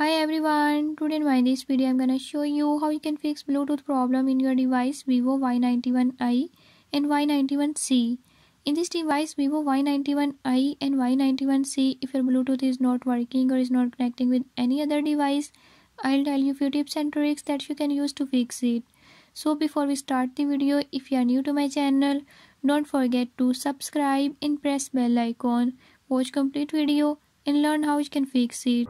Hi everyone, today in my this video I'm gonna show you how you can fix Bluetooth problem in your device Vivo Y91i and Y91c. In this device Vivo Y91i and Y91c, if your Bluetooth is not working or is not connecting with any other device, I'll tell you few tips and tricks that you can use to fix it. So before we start the video, if you are new to my channel, don't forget to subscribe and press bell icon. Watch complete video and learn how you can fix it.